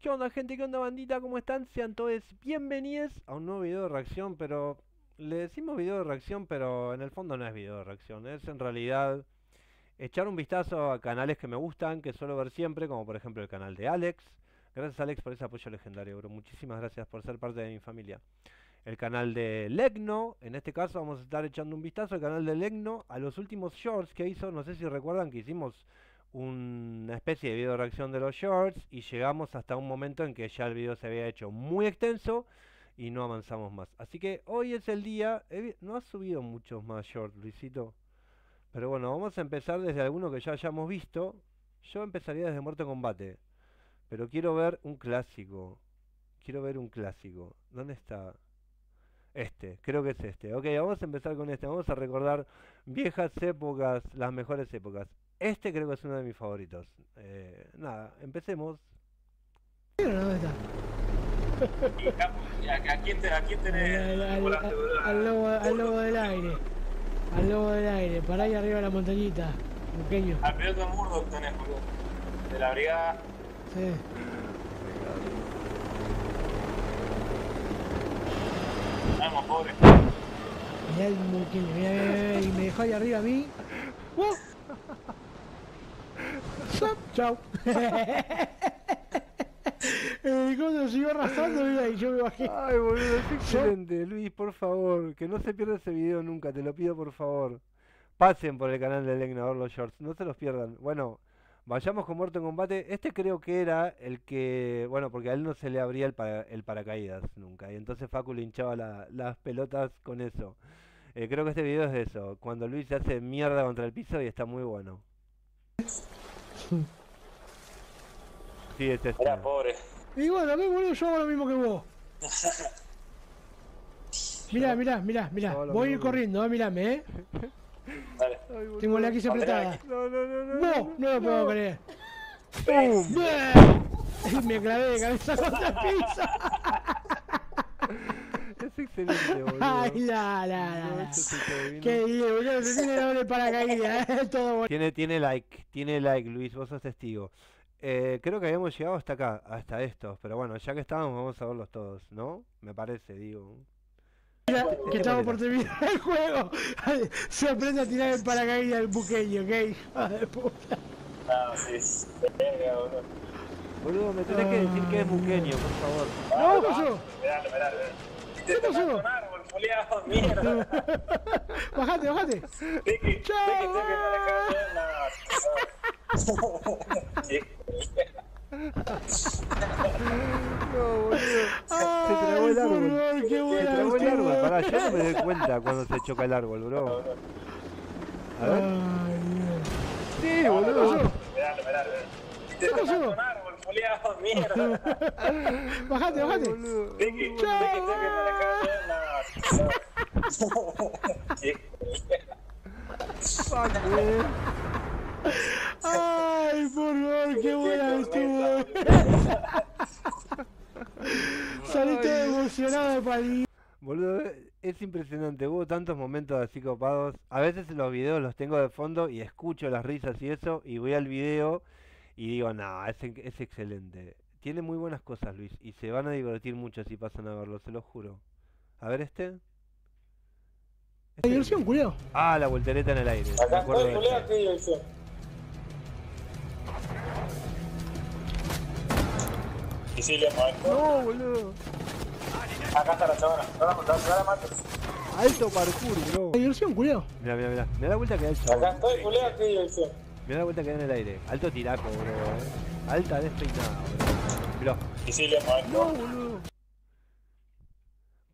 ¿Qué onda gente? ¿Qué onda bandita? ¿Cómo están? Sean todos bienvenidos a un nuevo video de reacción, pero le decimos video de reacción, pero en el fondo no es video de reacción, es en realidad echar un vistazo a canales que me gustan, que suelo ver siempre, como por ejemplo el canal de Alex. Gracias Alex por ese apoyo legendario, bro. Muchísimas gracias por ser parte de mi familia. El canal de Legno, en este caso vamos a estar echando un vistazo al canal de Legno, a los últimos shorts que hizo, no sé si recuerdan que hicimos una especie de video de reacción de los shorts y llegamos hasta un momento en que ya el video se había hecho muy extenso y no avanzamos más. Así que hoy es el día, no ha subido muchos más shorts, Luisito. Pero bueno, vamos a empezar desde alguno que ya hayamos visto. Yo empezaría desde Muerto Combate. Pero quiero ver un clásico. Quiero ver un clásico. ¿Dónde está? Este, creo que es este. Ok, vamos a empezar con este. Vamos a recordar viejas épocas, las mejores épocas. Este creo que es uno de mis favoritos. Eh, nada, empecemos. ¿Dónde está? ¿A quién, te, a quién tenés? Al, lobo, al lobo del aire. Al lobo del aire. Para ahí arriba de la montañita. Pequeño. Al piloto Murdoch tenés, boludo. De la brigada. Sí. Vamos, pobre. Mirá el muqueño. Mirá, mirá, mirá, Y me dejó ahí arriba a mí. ¡Wow! Chao. El helicóptero siguió arrastrando mira, y yo me bajé. Ay, boludo, es excelente. Luis, por favor, que no se pierda ese video nunca, te lo pido por favor. Pasen por el canal de Legna los shorts, no se los pierdan. Bueno, vayamos con Muerto en Combate. Este creo que era el que, bueno, porque a él no se le abría el, el paracaídas nunca. Y entonces Facu le hinchaba las pelotas con eso. Eh, creo que este video es de eso, cuando Luis se hace mierda contra el piso y está muy bueno. Sí, es este. Era pobre. Y bueno, me boludo, yo hago lo mismo que vos. mirá, mirá, mirá, mirá. Voy a ir corriendo, eh, mirame, eh. Dale. Tengo la quise apretada. No, no, no, no. No, no lo puedo creer. ¡Pum! Me clavé de cabeza contra el piso. Es excelente, boludo. Ay, la, la, la. No. Qué bien, boludo, se tiene doble paracaídas, eh. Todo bueno. Tiene, tiene like, tiene like, Luis, vos sos testigo. Eh, creo que habíamos llegado hasta acá, hasta estos, pero bueno, ya que estábamos, vamos a verlos todos, ¿no? Me parece, digo. Mira, que estamos por terminar el juego. Se aprende a tirar el paracaídas el buqueño, ¿qué hijo de puta? No, sí. Venga, boludo. Boludo, me tenés que decir que es buqueño, por favor. No. Miralo, miralo. ¿Qué Te pasó? mierda. Bajate, bajate. Chao. No, boludo. Se tragó Ay, el árbol. favor, qué Se buena tragó el árbol, pará, yo no me doy cuenta cuando se choca el árbol, bro. A ver. Ay, Dios. Sí, ¿Qué boludo. Te ¿Qué pasó? Culiao, mierda. Manejar bien. Fuck, güey. Ay, por favor, qué buena estuvo. Todo emocionado Boludo, es impresionante, hubo tantos momentos así copados. A veces los videos los tengo de fondo y escucho las risas y eso, y voy al video y digo, no, es, es excelente. Tiene muy buenas cosas, Luis, y se van a divertir mucho si pasan a verlo, se lo juro. A ver este. Este- diversión, culiao. Ah, la voltereta en el aire. Acá acuerdo estoy, culiao, este. qué diversión. Sicilia, Marco. No, boludo. Acá está la chabona. No la, no, no la mates. Alto parkour, bro. Diversión, culiao. Mira, mira, mira. Me da vuelta que da el Acá estoy, culiao, qué diversión. Me da vuelta que da en el aire. Alto tiraco, bro. eh. Alta despeinada, bro. Mirá. Sicilia, Marco. No, boludo.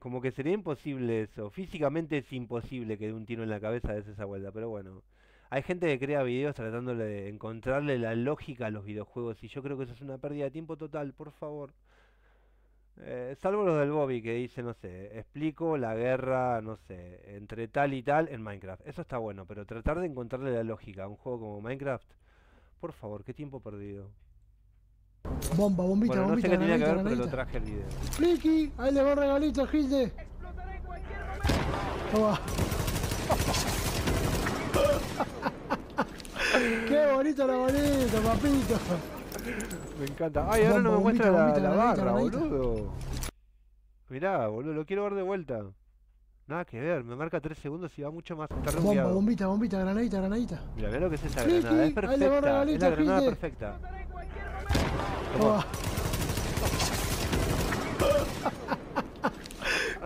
Como que sería imposible eso. Físicamente es imposible que de un tiro en la cabeza des esa vuelta, pero bueno. Hay gente que crea videos tratándole de encontrarle la lógica a los videojuegos y yo creo que eso es una pérdida de tiempo total, por favor. Eh, salvo los del Bobby que dice, no sé, explico la guerra, no sé, entre tal y tal en Minecraft. Eso está bueno, pero tratar de encontrarle la lógica a un juego como Minecraft, por favor, qué tiempo perdido. Bomba, bombita, Bueno, no sé bombita, qué tenía que ver, pero lo traje el video. Flicky, ahí le va un regalito, Gilde. Toma. Qué bonito lo bonito, papito. me encanta. Ay, ahora no me muestra la, la barra, boludo. Mirá, boludo, lo quiero ver de vuelta. Nada que ver, me marca 3 segundos y va mucho más. Está Bomba, bombita, bombita, granadita, granadita. Mira, mira lo que es esa granada. Es perfecta. es la granada perfecta. Oh.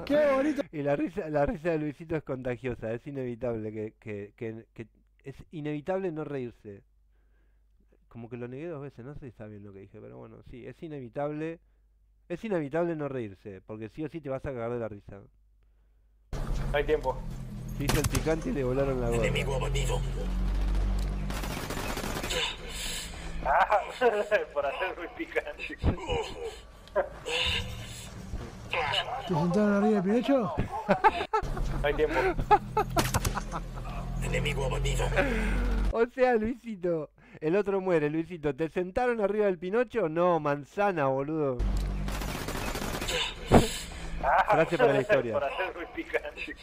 Qué bonito. Y la risa, la risa de Luisito es contagiosa, es inevitable que, que, que, que es inevitable no reírse. Como que lo negué dos veces, no sé si está bien lo que dije, pero bueno, sí, es inevitable. Es inevitable no reírse, porque sí o sí te vas a cagar de la risa. Hay tiempo. Se hizo el picante y le volaron la gorra. Enemigo abatido. Ah, por hacer muy picante. ¿Te sentaron arriba del Pinocho? No hay tiempo. Enemigo abatido. O sea, Luisito, el otro muere, Luisito. ¿Te sentaron arriba del Pinocho? No, manzana, boludo. Gracias por la historia. Por hacer muy picante.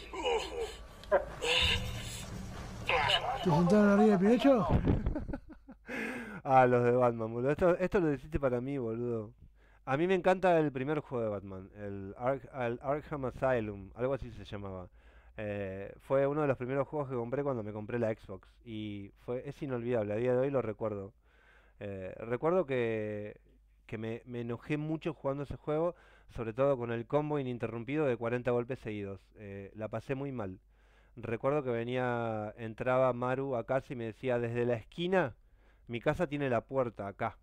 ¿Te sentaron arriba del Pinocho? ah, los de Batman, boludo. Esto, esto lo deciste para mí, boludo. A mí me encanta el primer juego de Batman, el, el Arkham Asylum, algo así se llamaba. Eh, fue uno de los primeros juegos que compré cuando me compré la Xbox y fue es inolvidable, a día de hoy lo recuerdo. Eh, recuerdo que, que me, me, enojé mucho jugando ese juego, sobre todo con el combo ininterrumpido de 40 golpes seguidos. Eh, la pasé muy mal. Recuerdo que venía, entraba Maru a casa y me decía, desde la esquina, mi casa tiene la puerta acá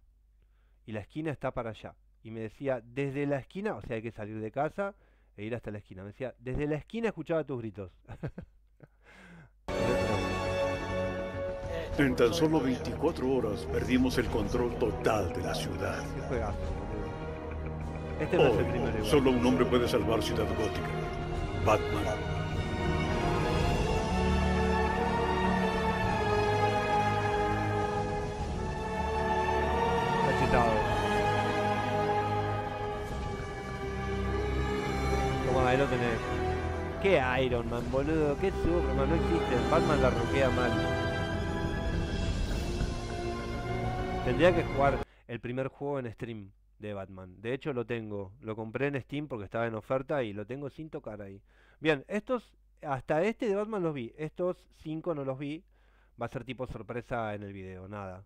y la esquina está para allá y me decía, desde la esquina, o sea, hay que salir de casa e ir hasta la esquina. Me decía, desde la esquina escuchaba tus gritos. en tan solo 24 horas perdimos el control total de la ciudad. Este no es el primero solo un hombre puede salvar Ciudad Gótica. Batman. Ahí lo tenés. ¿Qué Iron Man, boludo? ¿Qué Superman? No existe. Batman la roquea mal. Tendría que jugar el primer juego en stream de Batman. De hecho lo tengo. Lo compré en Steam porque estaba en oferta y lo tengo sin tocar ahí. Bien, estos, hasta este de Batman los vi. Estos cinco no los vi. Va a ser tipo sorpresa en el video, nada.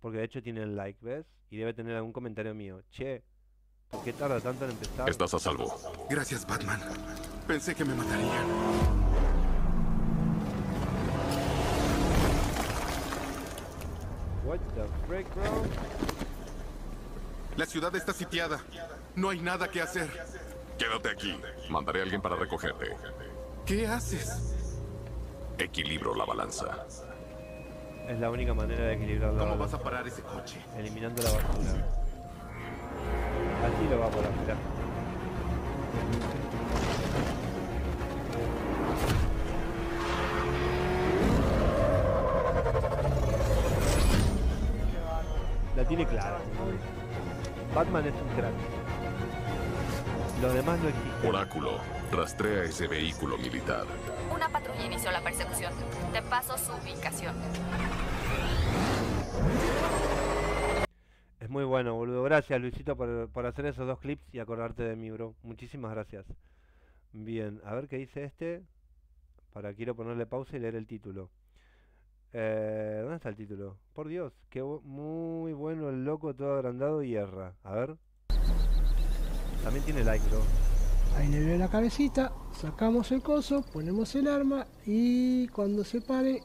Porque de hecho tiene el like, ¿ves? Y debe tener algún comentario mío. Che, ¿Por qué tarda tanto en empezar? Estás a salvo. Gracias, Batman. Pensé que me matarían. What the frick, bro? La ciudad está sitiada. No hay nada que hacer. Quédate aquí. Mandaré a alguien para recogerte. ¿Qué haces? Equilibro la balanza. Es la única manera de equilibrar la ¿Cómo balanza. vas a parar ese coche? Eliminando la basura. Así lo vamos a hacer. La tiene clara. Batman es un crack. Los demás no existen. Oráculo, rastrea ese vehículo militar. Una patrulla inició la persecución. Te paso su ubicación. Bueno, boludo. Gracias, Luisito, por, por, hacer esos dos clips y acordarte de mí, bro. Muchísimas gracias. Bien, a ver qué dice este. Para quiero ponerle pausa y leer el título. Eh, ¿Dónde está el título? Por Dios, qué muy bueno el loco, todo agrandado y erra. A ver. También tiene like, bro. Ahí le veo la cabecita, sacamos el coso, ponemos el arma y cuando se pare...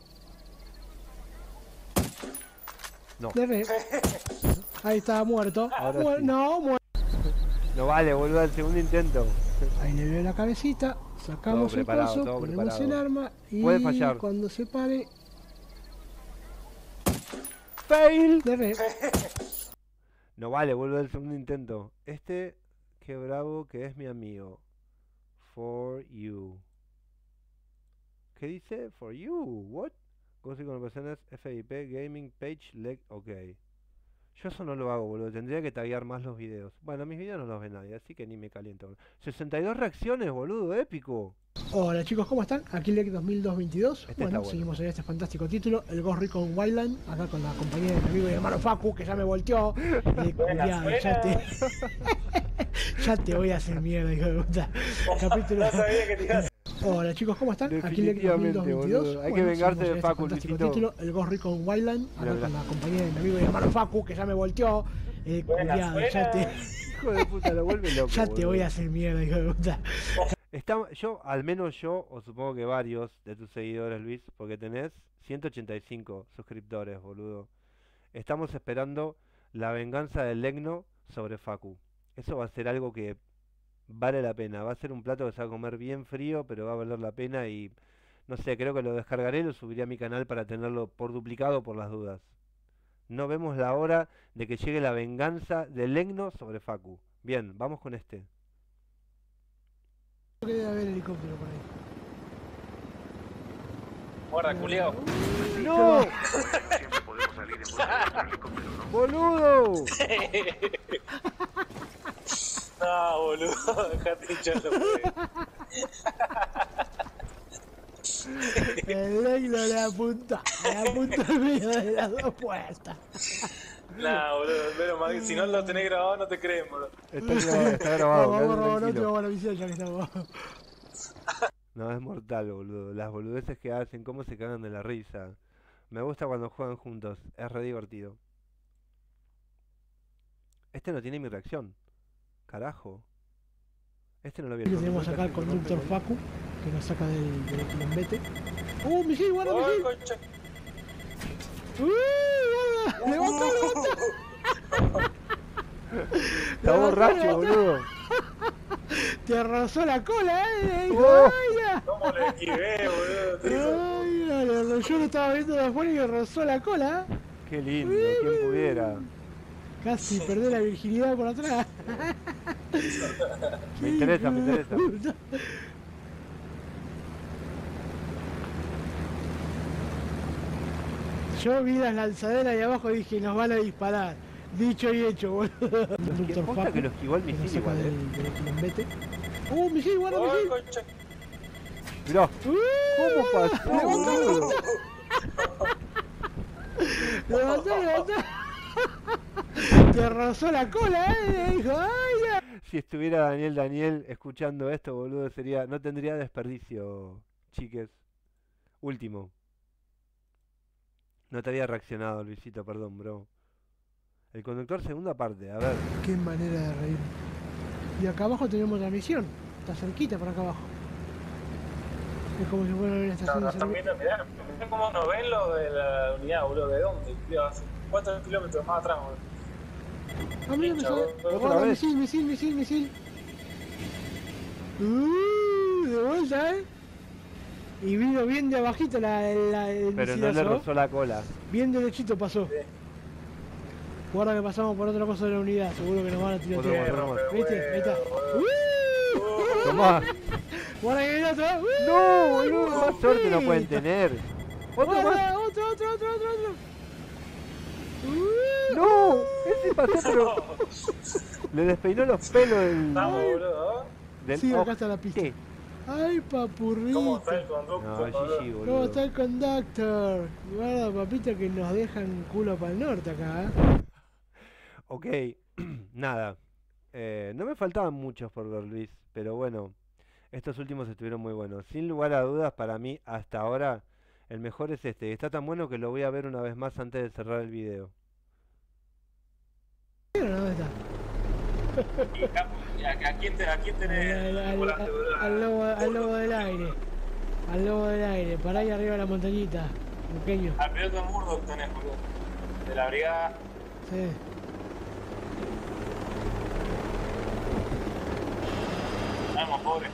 No. De re... Ahí está, muerto. Sí. No, muerto. No vale, boludo, el segundo intento. Ahí le veo la cabecita, sacamos el coso, ponemos preparado. el arma y Puede fallar. cuando se pare... ¡Fail! De re... No vale, boludo, el segundo intento. Este, qué bravo que es mi amigo. For you. ¿Qué dice? For you. What? Gossip con personas FIP Gaming Page Leg. Ok. Yo eso no lo hago, boludo. Tendría que taguear más los videos. Bueno, mis videos no los ve nadie, así que ni me caliento. 62 reacciones, boludo. Épico. Hola chicos, ¿cómo están? Aquí Lek 2022. Este bueno, bueno. seguimos en este fantástico título, el Ghost Recon Wildland, acá con la compañía de mi amigo y hermano Facu, que ya me volteó. Eh, culiao, ya te... ya te voy a hacer mierda, hijo de puta. Capítulo... No sabía que te ibas Hola chicos, ¿cómo están? Aquí Definitivamente, 2022. boludo. Hay que vengarse de este Facu, fantástico Luisito. título, el Ghost Recon Wildland, acá con la compañía de mi amigo y hermano Facu, que ya me volteó. Eh, Buenas, ya te... Hijo de puta, lo vuelve loco. Ya te boludo. voy a hacer mierda, hijo de puta. Está- yo, al menos yo, o supongo que varios de tus seguidores, Luis, porque tenés 185 suscriptores, boludo. Estamos esperando la venganza del Legno sobre Facu. Eso va a ser algo que vale la pena. Va a ser un plato que se va a comer bien frío, pero va a valer la pena y no sé, creo que lo descargaré y lo subiré a mi canal para tenerlo por duplicado por las dudas. No vemos la hora de que llegue la venganza del Legno sobre Facu. Bien, vamos con este. Creo que debe haber helicóptero por ahí. Guarda, culiao. ¡No! ¡Boludo! No, boludo, dejate echarlo. El negro le apunta, le apunta al medio de las dos puertas. No, boludo, pero si no lo tenés grabado no te creen, boludo. Está grabado, está grabado, Vamos, quédate vamos, no te vamos a la ya que estamos. No, es mortal, boludo. Las boludeces que hacen, cómo se cagan de la risa. Me gusta cuando juegan juntos, es re divertido. Este no tiene mi reacción. Carajo. Este no lo vi. Aquí tenemos acá al conductor Facu, que nos saca del, del quilombete. ¡Uh, misil, guarda, Ay, misil! concha. ¡Uh, guarda! ¡Levanta, levanta! Está borracho, boludo. Te rozó la cola, eh. Oh. ¿Cómo le esquivé, boludo? ¡Ay, ya! le ro- Yo lo estaba viendo de afuera y me rozó la cola. Qué lindo, quién pudiera. Casi perdí la virginidad por atrás. Me interesa, me interesa. Yo vi las lanzaderas ahí abajo y dije, nos van a disparar. Dicho y hecho, boludo. ¿Qué Conductor posta Facu, que lo esquivó el misil igual, eh? ¡Uh, misil, guarda, misil! Mirá. ¿cómo pasó? ¡Levantá, levantá! Te rozó la cola, eh. Dijo, ¡ay! Si estuviera Daniel Daniel escuchando esto, boludo, sería. No tendría desperdicio, chiques. Último. No te había reaccionado, Luisito, perdón, bro. El conductor, segunda parte, a ver. Qué manera de reír. Y acá abajo tenemos la misión. Está cerquita por acá abajo. Es como si fuera una No, estación no de están servicio. mirá, mirá cómo nos ven los de la unidad, boludo. ¿De dónde? Tío, hace 4 kilómetros más atrás, boludo. Ah, mira, me sale- otra Guarda, vez. misil, misil, misil, misil. Uh, de vuelta, eh. Y vino bien de abajito la, la, el Pero no le misilazo. rozó la cola. Bien derechito pasó. Guarda que pasamos por otra cosa de la unidad. Seguro que nos van a tirar otro más. ¿Viste? Ahí está. Uh, Tomá. guarda que viene otro. Uh, No, boludo, más suerte no sí. pueden tener. Otro otro, otro, otro, otro, otro. Uh, No, ese pasó, pero. Le despeinó los pelos del. Vamos, boludo. del Sí, acá está la pista. ¿Qué? Ay, papurrito. ¿Cómo está el conducto, No, boludo? GG, ¿Cómo boludo. está el conductor? Guarda, papito, que nos dejan culo para el norte acá. ¿eh? Ok, nada. Eh, no me faltaban muchos por ver, Luis, pero bueno, estos últimos estuvieron muy buenos. Sin lugar a dudas, para mí, hasta ahora, el mejor es este. Está tan bueno que lo voy a ver una vez más antes de cerrar el video. ¿Vieron dónde está? Y ¿A, a quién, te, ¿A quién tenés Al, al- al- lobo, al lobo del aire. Al lobo del aire. Para ahí arriba de la montañita. Pequeño. Al piloto Murdoch tenés, boludo. De la brigada. Sí. Vamos, pobre.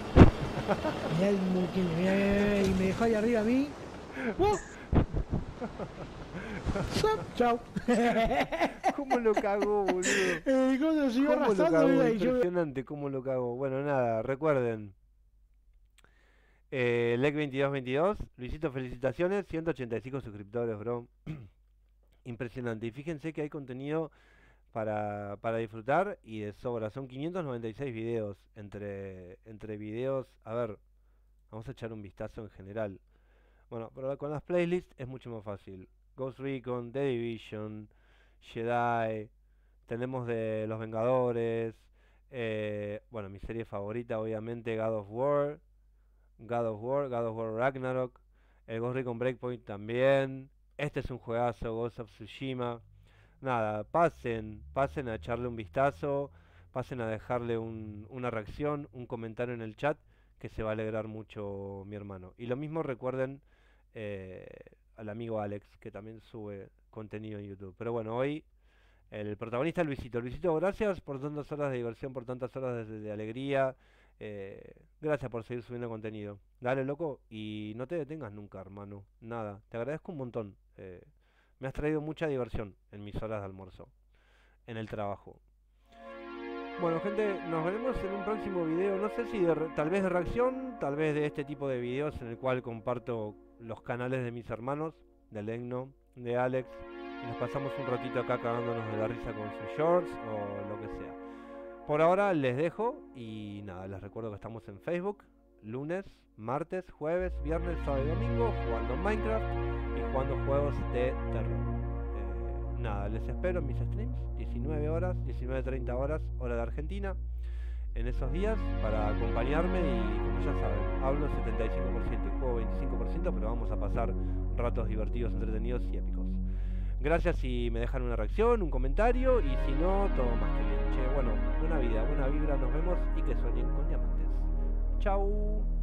Mirá el muqueño. Mirá, mirá, mirá, Y me dejó ahí arriba a mí. ¡Wow! Zap, Chau. ¿Cómo lo cagó, boludo? El helicóptero siguió ¿Cómo lo cagó? Impresionante cómo lo cagó. Bueno, nada, recuerden. Eh, LEC 2222, Luisito, felicitaciones, 185 suscriptores, bro. Impresionante. Y fíjense que hay contenido para, para disfrutar y de sobra. Son 596 videos entre, entre videos. A ver, Vamos a echar un vistazo en general. Bueno, pero con las playlists es mucho más fácil. Ghost Recon, The Division, Jedi, tenemos de Los Vengadores, eh, bueno, mi serie favorita obviamente God of War, God of War, God of War Ragnarok, el Ghost Recon Breakpoint también, este es un juegazo, Ghost of Tsushima. Nada, pasen, pasen a echarle un vistazo, pasen a dejarle una reacción, un comentario en el chat, que se va a alegrar mucho mi hermano. Y lo mismo recuerden eh, al amigo Alex, que también sube contenido en YouTube. Pero bueno, hoy el protagonista Luisito. Luisito, gracias por tantas horas de diversión, por tantas horas de, alegría. Eh, gracias por seguir subiendo contenido. Dale, loco, y no te detengas nunca, hermano. Nada, te agradezco un montón. Eh, me has traído mucha diversión en mis horas de almuerzo, en el trabajo. Bueno, gente, nos veremos en un próximo video. No sé si tal vez de reacción, tal vez de este tipo de videos en el cual comparto los canales de mis hermanos, de Legno, de Alex, y nos pasamos un ratito acá cagándonos de la risa con sus shorts o lo que sea. Por ahora les dejo y nada, les recuerdo que estamos en Facebook, lunes, martes, jueves, viernes, sábado y domingo, jugando Minecraft y jugando juegos de terror. Eh, nada, les espero en mis streams, 19 horas, 19.30 horas, hora de Argentina, en esos días para acompañarme y como ya saben, hablo 75% y juego 25%, pero vamos a pasar ratos divertidos, entretenidos y épicos. Gracias si me dejan una reacción, un comentario y si no, todo más que bien. Che, bueno, buena vida, buena vibra, nos vemos y que sueñen con diamantes. Chau.